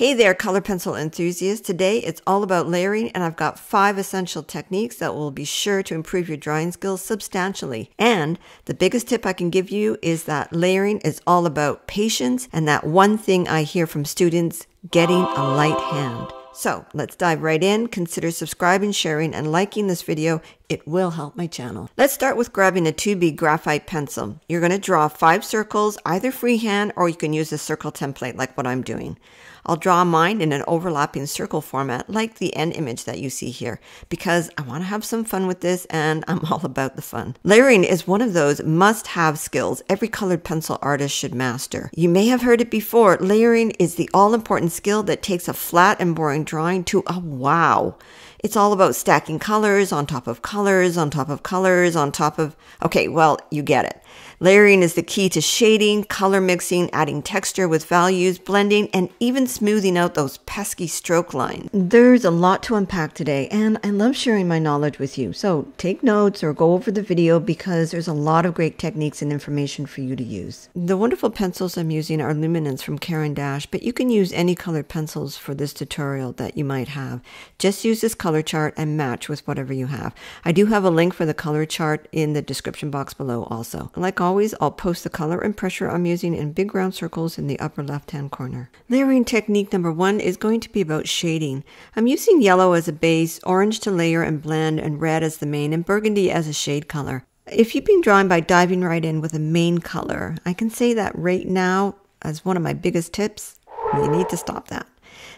Hey there, color pencil enthusiasts. Today it's all about layering, and I've got five essential techniques that will be sure to improve your drawing skills substantially. And the biggest tip I can give you is that layering is all about patience and that one thing I hear from students getting a light hand. So let's dive right in. Consider subscribing, sharing, and liking this video. It will help my channel. Let's start with grabbing a 2B graphite pencil. You're going to draw five circles, either freehand or you can use a circle template like what I'm doing. I'll draw mine in an overlapping circle format like the end image that you see here because I want to have some fun with this and I'm all about the fun. Layering is one of those must have skills every colored pencil artist should master. You may have heard it before, layering is the all important skill that takes a flat and boring drawing to a wow. It's all about stacking colors on top of colors on top of colors on top of. Okay, well, you get it. Layering is the key to shading, color mixing, adding texture with values, blending, and even smoothing out those pesky stroke lines. There's a lot to unpack today, and I love sharing my knowledge with you. So take notes or go over the video because there's a lot of great techniques and information for you to use. The wonderful pencils I'm using are Luminance from Caran d'Ache, but you can use any colored pencils for this tutorial that you might have. Just use this color chart and match with whatever you have. I do have a link for the color chart in the description box below also. Like all always, I'll post the color and pressure I'm using in big round circles in the upper left hand corner. Layering technique number one is going to be about shading. I'm using yellow as a base, orange to layer and blend, and red as the main, and burgundy as a shade color. If you've been drawing by diving right in with a main color, I can say that right now, as one of my biggest tips, you need to stop that.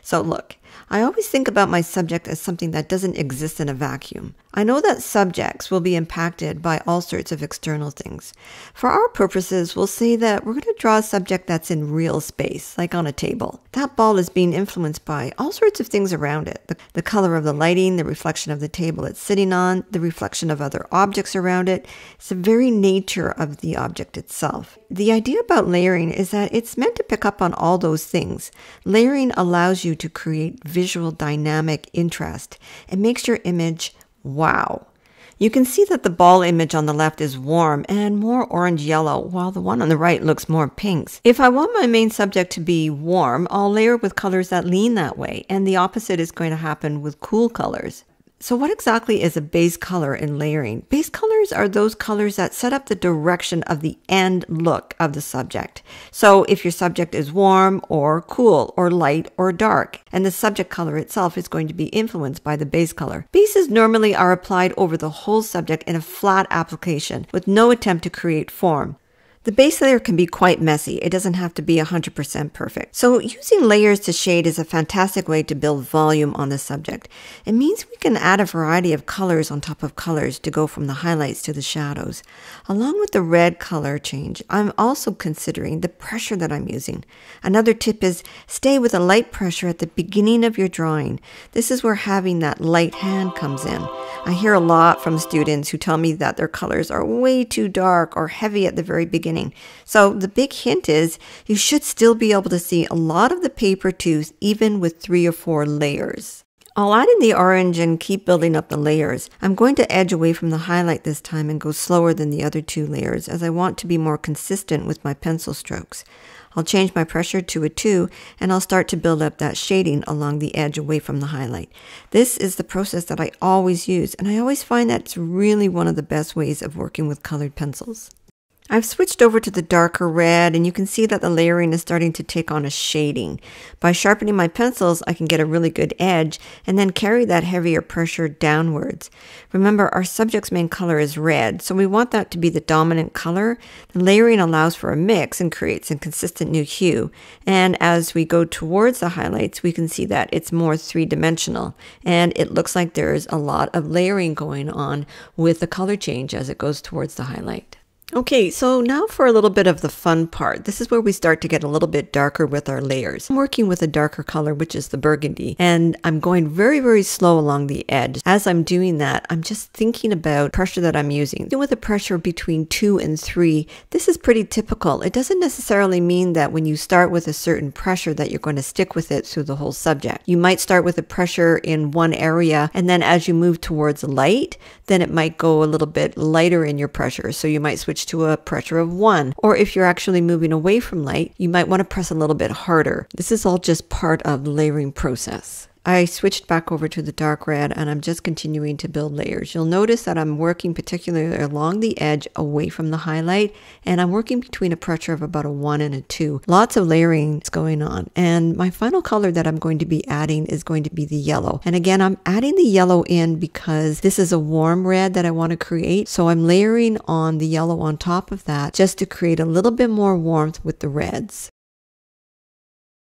So look, I always think about my subject as something that doesn't exist in a vacuum. I know that subjects will be impacted by all sorts of external things. For our purposes, we'll say that we're going to draw a subject that's in real space, like on a table. That ball is being influenced by all sorts of things around it the, the color of the lighting, the reflection of the table it's sitting on, the reflection of other objects around it. It's the very nature of the object itself. The idea about layering is that it's meant to pick up on all those things. Layering allows you to create visual dynamic interest. It makes your image Wow. You can see that the ball image on the left is warm and more orange yellow, while the one on the right looks more pinks. If I want my main subject to be warm, I'll layer with colors that lean that way, and the opposite is going to happen with cool colors. So what exactly is a base color in layering? Base colors are those colors that set up the direction of the end look of the subject. So if your subject is warm or cool or light or dark, and the subject color itself is going to be influenced by the base color. Bases normally are applied over the whole subject in a flat application with no attempt to create form. The base layer can be quite messy. It doesn't have to be 100% perfect. So using layers to shade is a fantastic way to build volume on the subject. It means we can add a variety of colors on top of colors to go from the highlights to the shadows. Along with the red color change, I'm also considering the pressure that I'm using. Another tip is stay with a light pressure at the beginning of your drawing. This is where having that light hand comes in. I hear a lot from students who tell me that their colors are way too dark or heavy at the very beginning beginning. So the big hint is you should still be able to see a lot of the paper tooth even with three or four layers. I'll add in the orange and keep building up the layers. I'm going to edge away from the highlight this time and go slower than the other two layers as I want to be more consistent with my pencil strokes. I'll change my pressure to a 2 and I'll start to build up that shading along the edge away from the highlight. This is the process that I always use and I always find that it's really one of the best ways of working with colored pencils. I've switched over to the darker red and you can see that the layering is starting to take on a shading. By sharpening my pencils, I can get a really good edge and then carry that heavier pressure downwards. Remember, our subject's main color is red, so we want that to be the dominant color. The layering allows for a mix and creates a consistent new hue. And as we go towards the highlights, we can see that it's more three-dimensional and it looks like there's a lot of layering going on with the color change as it goes towards the highlight. Okay, so now for a little bit of the fun part. This is where we start to get a little bit darker with our layers. I'm working with a darker color, which is the burgundy, and I'm going very, very slow along the edge. As I'm doing that, I'm just thinking about pressure that I'm using. Even With a pressure between two and three, this is pretty typical. It doesn't necessarily mean that when you start with a certain pressure that you're going to stick with it through the whole subject. You might start with a pressure in one area, and then as you move towards light, then it might go a little bit lighter in your pressure. So you might switch switch to a pressure of one. Or if you're actually moving away from light, you might want to press a little bit harder. This is all just part of the layering process. I switched back over to the dark red and I'm just continuing to build layers. You'll notice that I'm working particularly along the edge away from the highlight and I'm working between a pressure of about a 1 and a 2. Lots of layering is going on and my final color that I'm going to be adding is going to be the yellow. And again, I'm adding the yellow in because this is a warm red that I want to create. So I'm layering on the yellow on top of that just to create a little bit more warmth with the reds.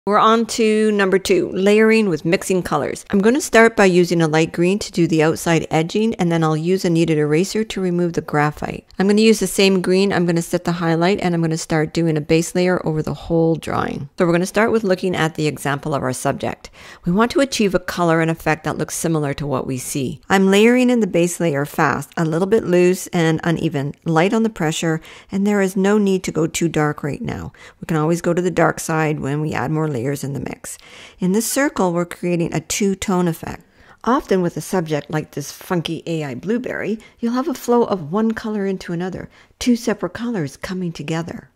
We're on to number two, layering with mixing colors. I'm going to start by using a light green to do the outside edging and then I'll use a kneaded eraser to remove the graphite. I'm going to use the same green, I'm going to set the highlight and I'm going to start doing a base layer over the whole drawing. So we're going to start with looking at the example of our subject. We want to achieve a color and effect that looks similar to what we see. I'm layering in the base layer fast, a little bit loose and uneven, light on the pressure, and there is no need to go too dark right now. We can always go to the dark side when we add more layers in the mix. In this circle, we're creating a two-tone effect. Often with a subject like this funky AI blueberry, you'll have a flow of one color into another, two separate colors coming together.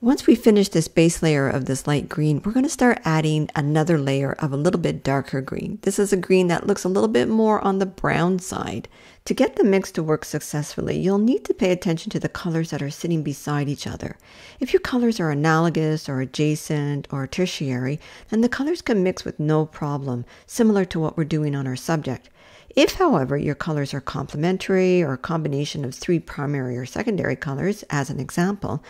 Once we finish this base layer of this light green, we're going to start adding another layer of a little bit darker green. This is a green that looks a little bit more on the brown side. To get the mix to work successfully, you'll need to pay attention to the colors that are sitting beside each other. If your colors are analogous or adjacent or tertiary, then the colors can mix with no problem, similar to what we're doing on our subject. If, however, your colors are complementary or a combination of three primary or secondary colors, as an example,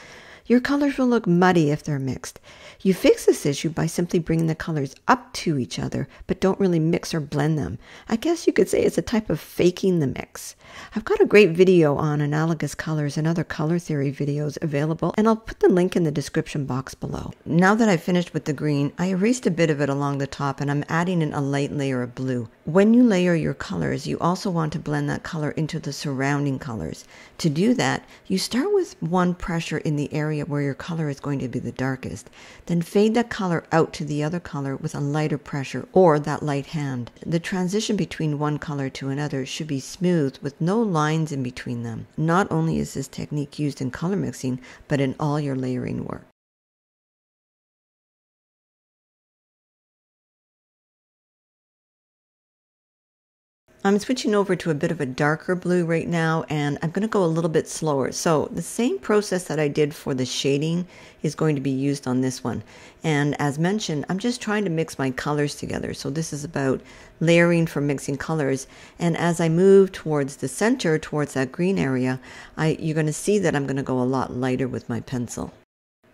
your colors will look muddy if they're mixed. You fix this issue by simply bringing the colors up to each other, but don't really mix or blend them. I guess you could say it's a type of faking the mix. I've got a great video on analogous colors and other color theory videos available, and I'll put the link in the description box below. Now that I've finished with the green, I erased a bit of it along the top and I'm adding in a light layer of blue. When you layer your colors, you also want to blend that color into the surrounding colors. To do that, you start with one pressure in the area where your color is going to be the darkest. Then fade that color out to the other color with a lighter pressure or that light hand. The transition between one color to another should be smooth with no lines in between them. Not only is this technique used in color mixing, but in all your layering work. I'm switching over to a bit of a darker blue right now and I'm going to go a little bit slower. So the same process that I did for the shading is going to be used on this one. And as mentioned, I'm just trying to mix my colors together. So this is about layering for mixing colors. And as I move towards the center, towards that green area, I, you're going to see that I'm going to go a lot lighter with my pencil.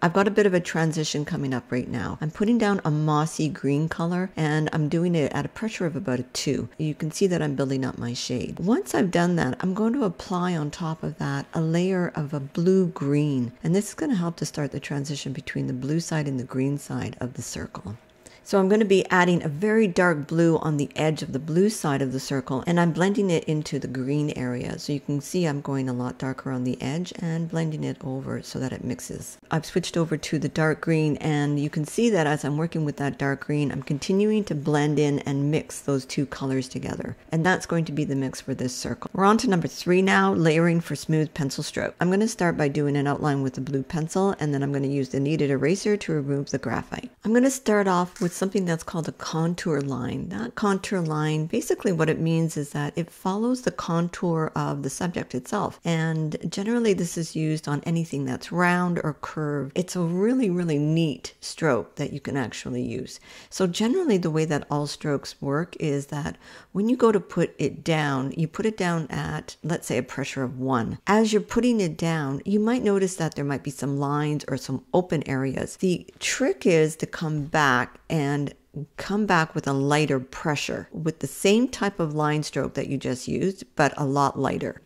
I've got a bit of a transition coming up right now. I'm putting down a mossy green color and I'm doing it at a pressure of about a two. You can see that I'm building up my shade. Once I've done that, I'm going to apply on top of that a layer of a blue green. And this is going to help to start the transition between the blue side and the green side of the circle. So I'm going to be adding a very dark blue on the edge of the blue side of the circle and I'm blending it into the green area. So you can see I'm going a lot darker on the edge and blending it over so that it mixes. I've switched over to the dark green and you can see that as I'm working with that dark green, I'm continuing to blend in and mix those two colors together. And that's going to be the mix for this circle. We're on to number three now, layering for smooth pencil stroke. I'm going to start by doing an outline with the blue pencil and then I'm going to use the kneaded eraser to remove the graphite. I'm going to start off with something that's called a contour line. That contour line, basically what it means is that it follows the contour of the subject itself. And generally this is used on anything that's round or curved. It's a really, really neat stroke that you can actually use. So generally the way that all strokes work is that when you go to put it down, you put it down at, let's say, a pressure of one. As you're putting it down, you might notice that there might be some lines or some open areas. The trick is to come back and come back with a lighter pressure with the same type of line stroke that you just used, but a lot lighter.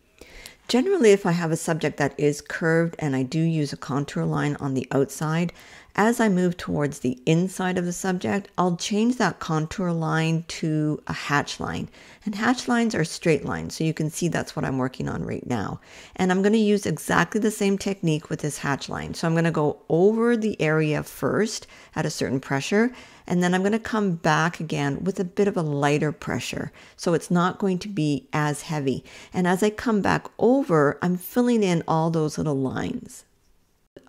Generally, if I have a subject that is curved and I do use a contour line on the outside, As I move towards the inside of the subject, I'll change that contour line to a hatch line. And hatch lines are straight lines, so you can see that's what I'm working on right now. And I'm going to use exactly the same technique with this hatch line. So I'm going to go over the area first at a certain pressure, and then I'm going to come back again with a bit of a lighter pressure. So it's not going to be as heavy. And as I come back over, I'm filling in all those little lines.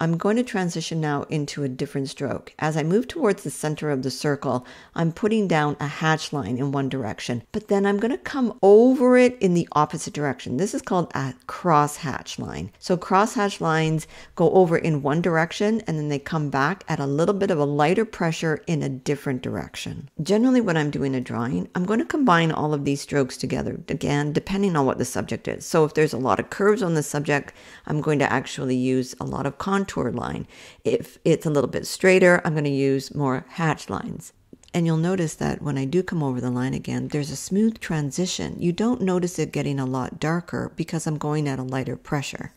I'm going to transition now into a different stroke. As I move towards the center of the circle, I'm putting down a hatch line in one direction, but then I'm going to come over it in the opposite direction. This is called a cross hatch line. So cross hatch lines go over in one direction and then they come back at a little bit of a lighter pressure in a different direction. Generally, when I'm doing a drawing, I'm going to combine all of these strokes together, again, depending on what the subject is. So if there's a lot of curves on the subject, I'm going to actually use a lot of contour contour line. If it's a little bit straighter, I'm going to use more hatch lines. And you'll notice that when I do come over the line again, there's a smooth transition. You don't notice it getting a lot darker because I'm going at a lighter pressure.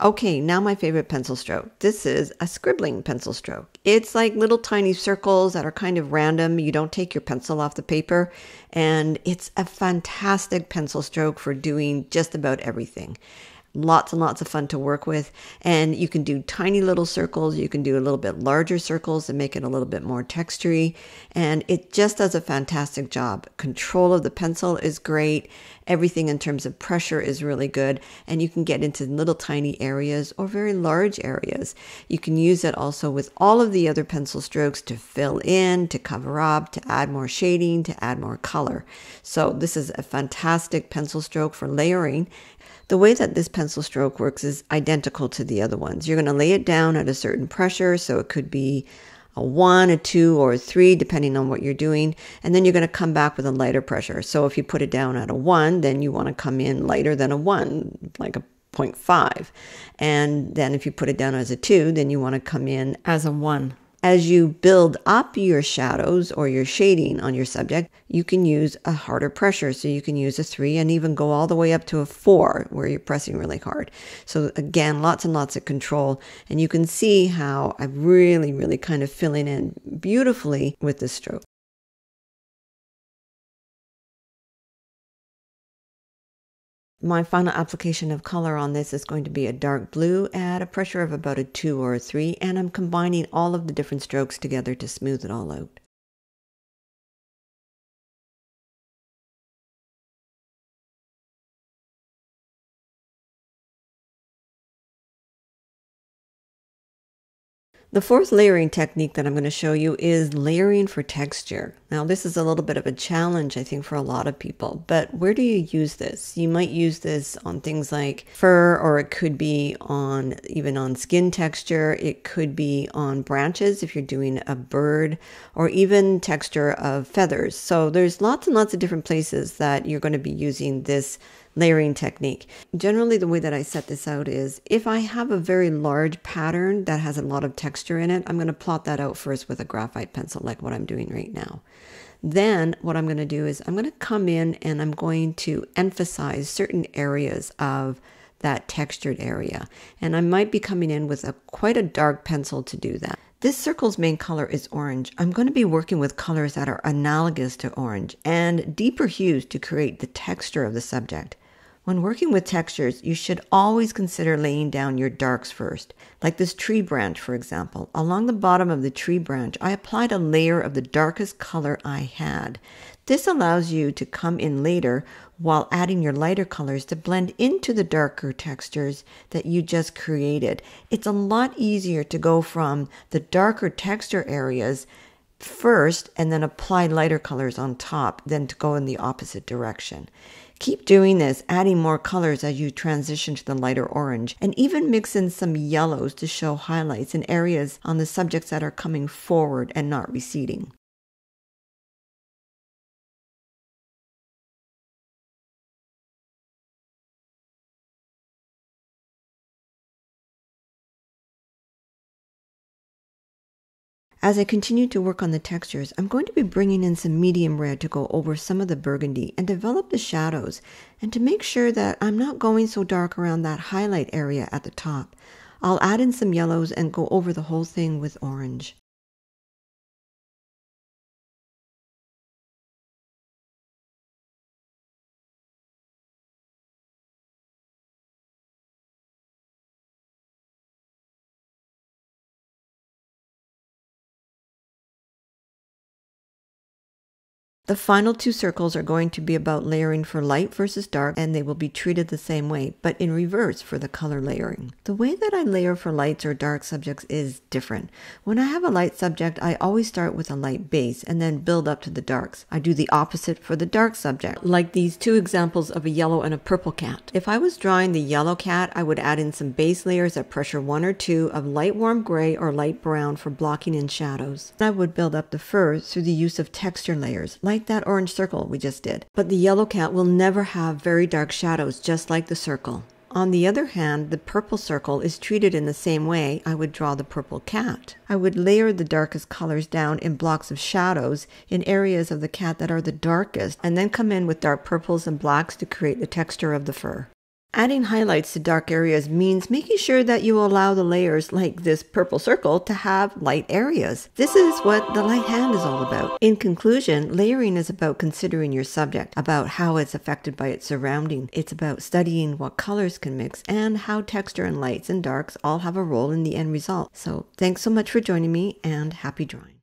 Okay, now my favorite pencil stroke. This is a scribbling pencil stroke. It's like little tiny circles that are kind of random. You don't take your pencil off the paper, and it's a fantastic pencil stroke for doing just about everything lots and lots of fun to work with. And you can do tiny little circles, you can do a little bit larger circles and make it a little bit more textury. And it just does a fantastic job. Control of the pencil is great. Everything in terms of pressure is really good. And you can get into little tiny areas or very large areas. You can use it also with all of the other pencil strokes to fill in, to cover up, to add more shading, to add more color. So this is a fantastic pencil stroke for layering the way that this pencil stroke works is identical to the other ones. You're going to lay it down at a certain pressure, so it could be a one, a two, or a three, depending on what you're doing. And then you're going to come back with a lighter pressure. So if you put it down at a one, then you want to come in lighter than a one, like a 0.5. And then if you put it down as a two, then you want to come in as a one. As you build up your shadows or your shading on your subject, you can use a harder pressure. So you can use a three and even go all the way up to a four where you're pressing really hard. So again, lots and lots of control. And you can see how I'm really, really kind of filling in beautifully with this stroke. My final application of color on this is going to be a dark blue at a pressure of about a 2 or a 3 and I'm combining all of the different strokes together to smooth it all out. The fourth layering technique that I'm going to show you is layering for texture. Now, this is a little bit of a challenge, I think, for a lot of people, but where do you use this? You might use this on things like fur, or it could be on even on skin texture. It could be on branches if you're doing a bird, or even texture of feathers. So there's lots and lots of different places that you're going to be using this layering technique. Generally, the way that I set this out is if I have a very large pattern that has a lot of texture in it, I'm going to plot that out first with a graphite pencil, like what I'm doing right now. Then, what I'm going to do is I'm going to come in and I'm going to emphasize certain areas of that textured area. And I might be coming in with a quite a dark pencil to do that. This circle's main color is orange. I'm going to be working with colors that are analogous to orange and deeper hues to create the texture of the subject. When working with textures, you should always consider laying down your darks first. Like this tree branch, for example. Along the bottom of the tree branch, I applied a layer of the darkest color I had. This allows you to come in later while adding your lighter colors to blend into the darker textures that you just created. It's a lot easier to go from the darker texture areas first and then apply lighter colors on top than to go in the opposite direction. Keep doing this, adding more colors as you transition to the lighter orange, and even mix in some yellows to show highlights in areas on the subjects that are coming forward and not receding. As I continue to work on the textures, I'm going to be bringing in some medium red to go over some of the burgundy and develop the shadows and to make sure that I'm not going so dark around that highlight area at the top. I'll add in some yellows and go over the whole thing with orange. The final two circles are going to be about layering for light versus dark, and they will be treated the same way, but in reverse for the color layering. The way that I layer for lights or dark subjects is different. When I have a light subject, I always start with a light base and then build up to the darks. I do the opposite for the dark subject, like these two examples of a yellow and a purple cat. If I was drawing the yellow cat, I would add in some base layers at pressure 1 or 2 of light warm gray or light brown for blocking in shadows. I would build up the fur through the use of texture layers, like like that orange circle we just did. But the yellow cat will never have very dark shadows, just like the circle. On the other hand, the purple circle is treated in the same way I would draw the purple cat. I would layer the darkest colors down in blocks of shadows in areas of the cat that are the darkest, and then come in with dark purples and blacks to create the texture of the fur. Adding highlights to dark areas means making sure that you allow the layers like this purple circle to have light areas. This is what the light hand is all about. In conclusion, layering is about considering your subject, about how it's affected by its surrounding. It's about studying what colors can mix and how texture and lights and darks all have a role in the end result. So thanks so much for joining me and happy drawing.